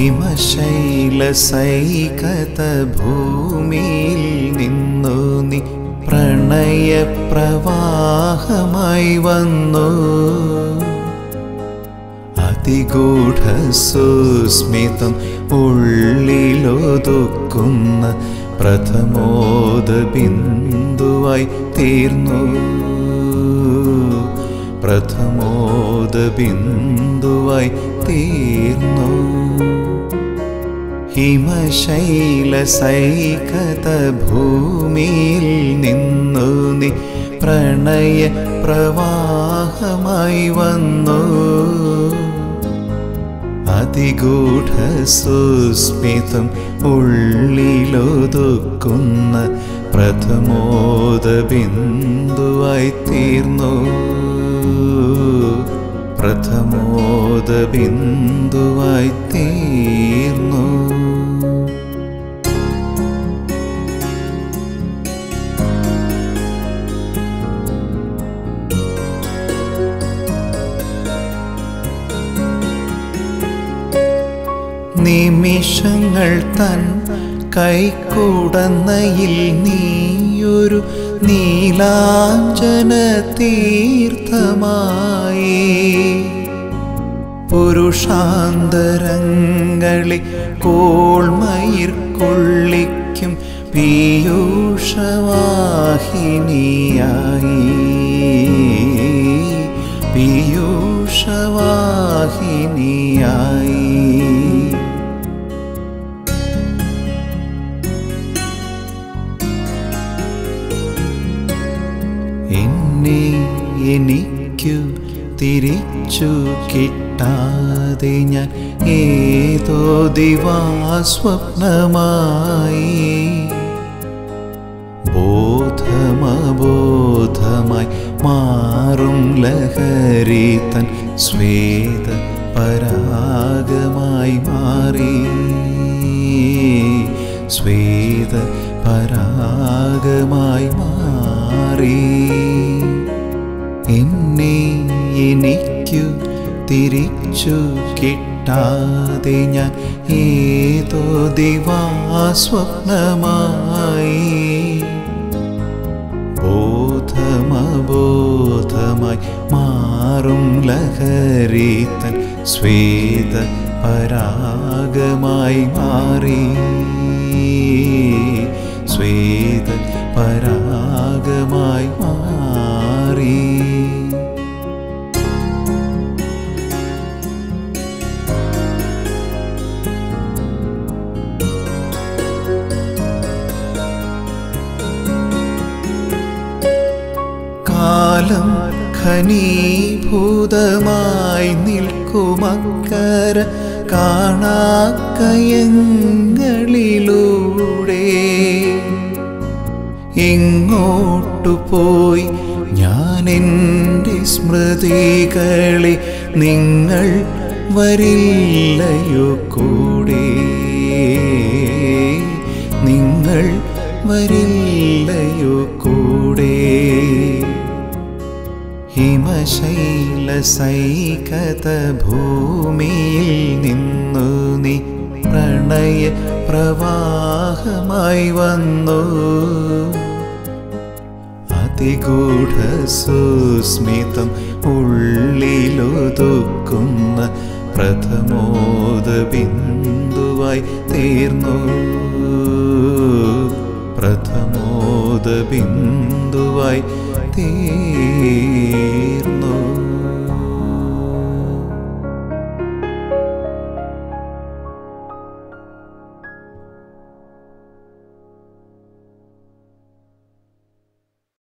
ഹിമശൈല സൈകത ഭൂമിയിൽ നിന്നു നീ പ്രണയപ്രവാഹമായി വന്നു. അതിഗൂഢ സുസ്മിതം ഉള്ളിലൊതുക്കുന്ന പ്രഥമോദ ബിന്ദുവായി തീർന്നു. പ്രഥമോദ ബിന്ദുവായി തീർന്നു. ഹിമശൈല സൈകത ഭൂമിയിൽ നിന്നു നീ പ്രണയ പ്രവാഹമായി വന്നു. അതിഗൂഢ സുസ്മിതം ഉള്ളിലൊതുക്കുന്ന പ്രഥമോദ ബിന്ദുവായി തീർന്നു. പ്രഥമോദ ബിന്ദുവായി തീർന്നു നിമിഷങ്ങൾ തൻ കൈക്കൂടന്നയിൽ നീയൊരു നീലാഞ്ജന തീർത്ഥമായി പുരുഷാന്തരങ്ങളെ കോൾമയിർക്കൊള്ളിക്കും പീയൂഷവാഹിനിയായി. പീയൂഷവാഹിനിയായി. എന്നെ എനിക്കു തിരിച്ചു കിട്ടാതെ ഞാൻ ഏതോ ദിവാസ്വപ്നമായി. ബോധമബോധമായി മാറും ലഹരി തൻ സ്വേത പരാഗമായി മാറി. സ്വേദ പരാഗമായി മാറി. എന്നെ എനിക്കു തിരിച്ചു കിട്ടാതെ ഞാൻ ഏതോ ദിവാസ്വപ്നമായി. ബോധമബോധമായി മാറും ലഹരി സ്വേത പരാഗമായി മാറി. കാലം ഖനീഭൂതമായി നിൽക്കുമക്കര കാണാക്കയങ്ങളിലൂടെ. എങ്ങോട്ടു പോയി ഞാൻ എന്റെ സ്മൃതികളെ നിങ്ങൾ വരില്ലയോ കൂടെ? നിങ്ങൾ വരില്ലയോ കൂടെ? ഹിമശൈല സൈകത ഭൂമിയിൽ നിന്നു നീ പ്രണയ പ്രവാഹമായി വന്നു. അതിഗൂഢ സുസ്മിതം ഉള്ളിലൊതുക്കുന്ന പ്രഥമോദ ബിന്ദുവായി തീർന്നു. പ്രഥമോദ ബിന്ദുവായി തീർന്നു